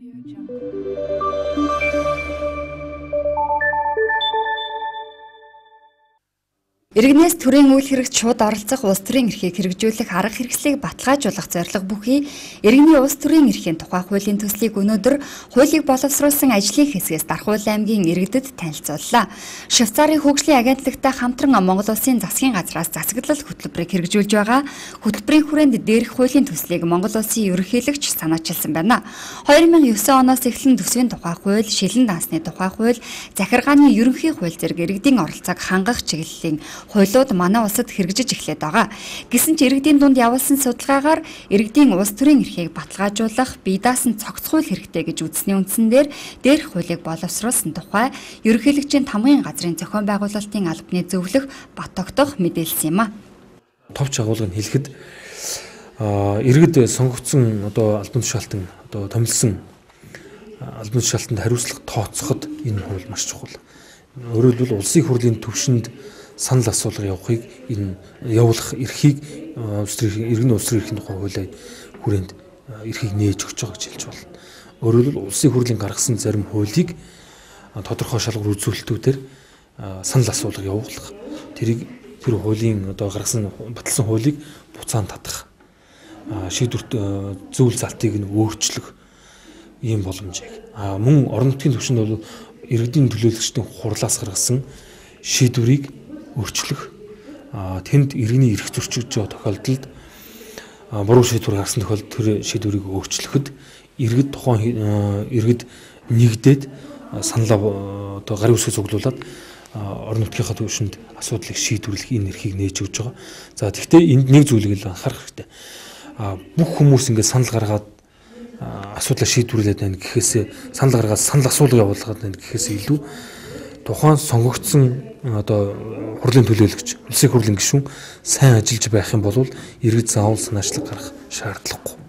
没有讲 Иргэнээс төрийн үйл хэрэгт шууд оролцох улс төрийн эрхийг хэрэгжүүлэх арга хэрэгслийг баталгаажуулах зорилго бүхий иргэний улс төрийн эрхийн тухай хуулийн төслийг өнөөдөр хуулийг боловсруулсан ажлын хэсгээс Дархуул аймгийн иргэдэд танилцууллаа. Швейцарын хөгжлийн агентлагтай хамтран Монгол улсын засгийн газраас засаглал хөтөлбөрийг хэрэгжүүлж байгаа. Хөтөлбөрийн хүрээнд дээрх хуулийн төслийг Монгол улсын ерөнхийлөгч санаачилсан байна. 2009 оноос эхлэн төсвийн тухай хууль, шилэн дансны тухай хууль, захиргааны ерөнхий хууль зэрэг иргэдийн оролцоог хангах чиглэлийн хуулиуд манай улсад хэрэгжиж эхлээд байгаа. Гэсэн ч иргэдийн дунд явуулсан судалгаагаар иргэдийн улс төрийн эрхийг баталгаажуулах, бие даасан цогцгуйл хэрэгтэй гэж үзсний үндсэн дээр дээрх хуулийг боловсруулсан тухай ерөнхийлөгчийн тамгын газрын зохион байгуулалтын албаны зөвлөх бат тогтоох мэдээлсэн юм а. Товч агуулгыг хэлэхэд иргэд сонгогдсон одоо албан тушаалтан одоо томилсон албан тушаалтанд хариуцлага тооцоход энэ хууль маш чухал. Хэлбэл улсын хурлын төвшөнд санал асуулга явахыг энэ явуулах эрхийг улс төрийн иргэн улс төрийн эрхийн тухай хуулиа хүрээнд эрхийг нээж өгч байгаа гэж хэлж байна. Өөрөөр хэлбэл улсын хурлын гаргасан зарим хуулийг тодорхой шалгуур үзүүлэлтүүдээр санал асуулга явуулах тэрийг тэр хуулийн одоо гаргасан баталсан хуулийг буцаан татах шийдвэрт зөвл залтыг нь өөрчлөх ийм боломжийг. Мөн орон нутгийн түвшинд бол иргэдийн төлөөлөгчдийн хурлаас гаргасан шийдвэрийг өөрчлөх тэнд иргэний эрх зөрчигдөж байгаа тохиолдолд буруу шийдвэр гаргасан тохиолдолд тэр шийдвэрийг өөрчлөхөд иргэд тухайн иргэд нэгдээд саналаа одоо гарын үсгээ цуглуулад орон нутгийнхаа төвшөнд асуудлыг шийдвэрлэх энэ эрхийг нээж өгч байгаа. За тэгвэл энд нэг зүйлийг л анхаарах хэрэгтэй. Бүх хүмүүс ингээд санал гаргаад асуудлаа шийдвэрлээд байна гэхээсээ санал гаргаад санал асуулга явуулгаад байна гэхээсээ илүү тухайн сонгогдсон одоо хурлын төлөөлөгч, улсын хурлын гишүүн сайн ажиллаж байх юм бол иргэд заавал санаачлаг гарах шаардлагагүй.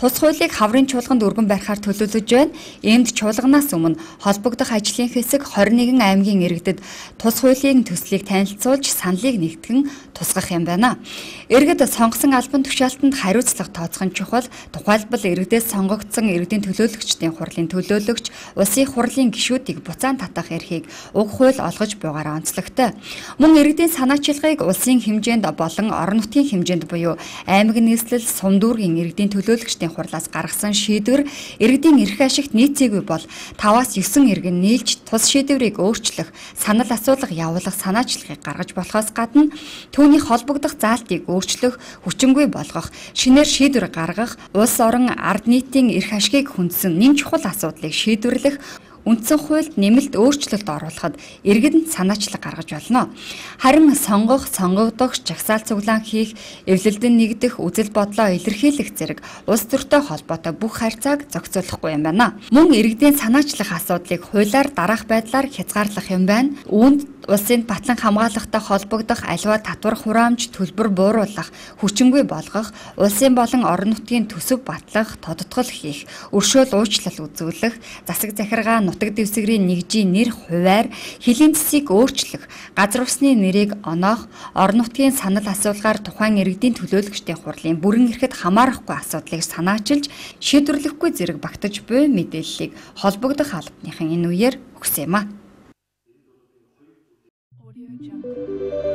Тус хуулийг хаврын чуулганд өргөн барихаар төлөвлөж байна. Энд чуулганаас өмнө холбогдох ажлын хэсэг 21 аймгийн иргэдэд тус хуулийн төслийг танилцуулж саналыг нэгтгэн тусгах юм байна. Иргэд сонгосон албан тушаалтанд хариуцлага тооцох нь чухал. Тухайлбал иргэдээс сонгогдсон иргэдийн төлөөлөгчдийн хурлын төлөөлөгч улсын хурлын гишүүдийг буцаан татах эрхийг уг хууль олгож буйгаараа онцлогтой. Мөн иргэдийн санаачилгааг улсын хэмжээнд болон орон нутгийн хэмжээнд буюу аймаг нийслэл, сумдүүргийн иргэдийн төлөөлөгчдийн Улсын хурлаас гаргасан шийдвэр иргэдийн эрх ашигт нийцээгүй бол 5-аас 9 иргэн нийлж тус шийдвэрийг өөрчлөх, санал асуулга явуулах санаачлагыг гаргаж болохоос гадна түүний холбогдох заалтыг өөрчлөх, хүчингүй болгох, шинээр шийдвэр гаргах, улс орон ард нийтийн эрх ашигыг хүндсэн нэм чухал асуудлыг шийдвэрлэх үндсэн хуульд нэмэлт өөрчлөлт оруулахад иргэд нь санаачлаг гаргаж болно. Харин сонгох, сонгогдох, жагсаал цуглаан хийх, эвлэлдэн нэгдэх, үзэл бодлоо илэрхийлэх зэрэг улс төртэй холбоотой бүх харьцааг зохицуулахгүй юм байна. Мөн иргэдийн санаачлах асуудлыг хуулиар дараах байдлаар хязгаарлах юм байна. Үүнд улсын батлан хамгаалалттай холбогдох аливаа татвар хураамж төлбөр бууруулах, хүчингүй болгох, улсын болон орон нутгийн төсөв батлах, тодтгол хийх, өршөөл уучлал үзүүлэх, засаг захиргаа нутаг дэвсгэрийн нэгжийн нэр хуваар хэлийн цэсийг өөрчлөх, газар усны нэрийг оноох, орон нутгийн санал асуулгаар тухайн иргэдийн төлөөлөгчдийн хурлын бүрэн эрхэд хамаарахгүй асуудлыг санаачилж шийдвэрлэхгүй зэрэг багтаж буй мэдээллийг холбогдох албаныхан энэ үеэр өгсөн юм а. Audio Jungle.